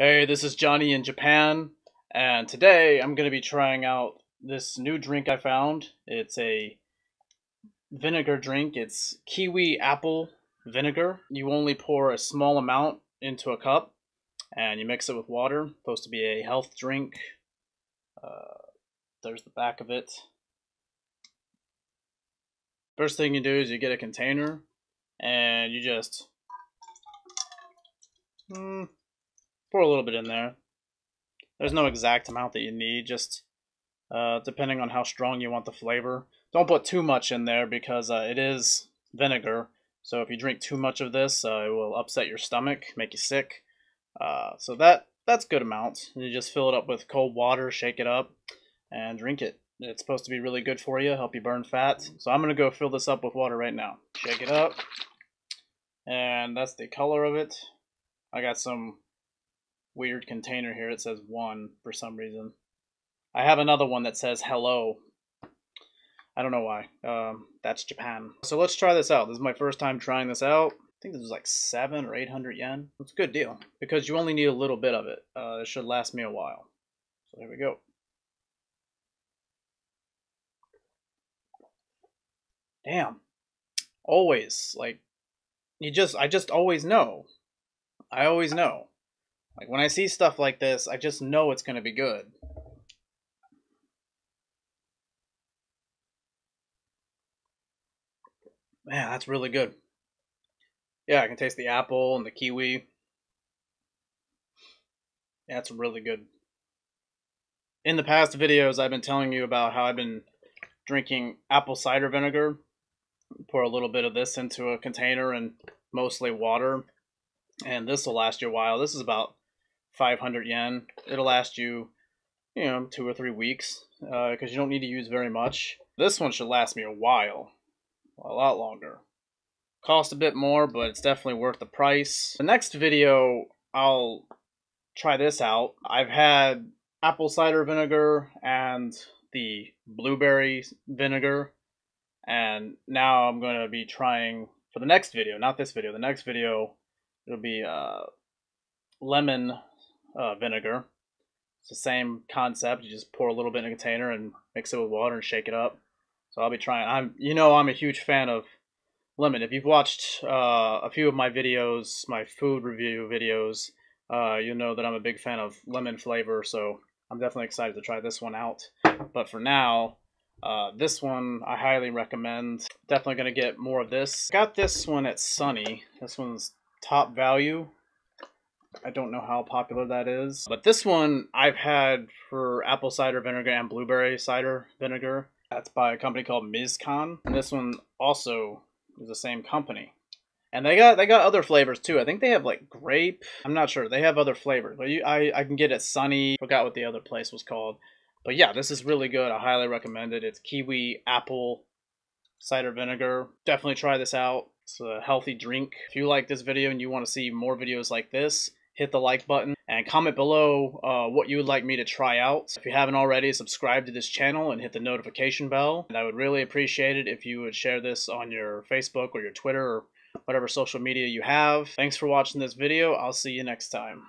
Hey, this is Johnny in Japan, and today I'm going to be trying out this new drink I found. It's a vinegar drink. It's kiwi apple vinegar. You only pour a small amount into a cup, and you mix it with water. It's supposed to be a health drink. Uh, there's the back of it. First thing you do is you get a container, and you just... Hmm, pour a little bit in there. There's no exact amount that you need, just uh, depending on how strong you want the flavor. Don't put too much in there because uh, it is vinegar. So if you drink too much of this, uh, it will upset your stomach, make you sick. Uh, so that that's good amount. You just fill it up with cold water, shake it up, and drink it. It's supposed to be really good for you, help you burn fat. So I'm going to go fill this up with water right now. Shake it up. And that's the color of it. I got some weird container here. It says one for some reason. I have another one that says hello. I don't know why. Um, that's Japan. So let's try this out. This is my first time trying this out. I think this was like seven or eight hundred yen. It's a good deal because you only need a little bit of it. Uh, it should last me a while. So here we go. Damn. Always like you just I just always know. I always know. Like when I see stuff like this, I just know it's going to be good. Man, that's really good. Yeah, I can taste the apple and the kiwi. That's really good. In the past videos, I've been telling you about how I've been drinking apple cider vinegar. Pour a little bit of this into a container and mostly water. And this will last you a while. This is about 500 yen. It'll last you, you know, two or three weeks because uh, you don't need to use very much. This one should last me a while, a lot longer. Cost a bit more, but it's definitely worth the price. The next video, I'll try this out. I've had apple cider vinegar and the blueberry vinegar, and now I'm going to be trying for the next video, not this video, the next video, it'll be uh, lemon uh, vinegar. It's the same concept. You just pour a little bit in a container and mix it with water and shake it up. So I'll be trying. I'm, you know, I'm a huge fan of lemon. If you've watched uh, a few of my videos, my food review videos, uh, you'll know that I'm a big fan of lemon flavor. So I'm definitely excited to try this one out. But for now, uh, this one I highly recommend. Definitely going to get more of this. Got this one at Sunny. This one's Topvalu. I don't know how popular that is. But this one I've had for apple cider vinegar and blueberry cider vinegar. That's by a company called Mizkan. And this one also is the same company. And they got they got other flavors too. I think they have like grape. I'm not sure. They have other flavors. But you, I, I can get it sunny. Forgot what the other place was called. But yeah, this is really good. I highly recommend it. It's kiwi apple cider vinegar. Definitely try this out. It's a healthy drink. If you like this video and you want to see more videos like this, hit the like button and comment below uh, what you would like me to try out. If you haven't already, subscribe to this channel and hit the notification bell. And I would really appreciate it if you would share this on your Facebook or your Twitter or whatever social media you have. Thanks for watching this video. I'll see you next time.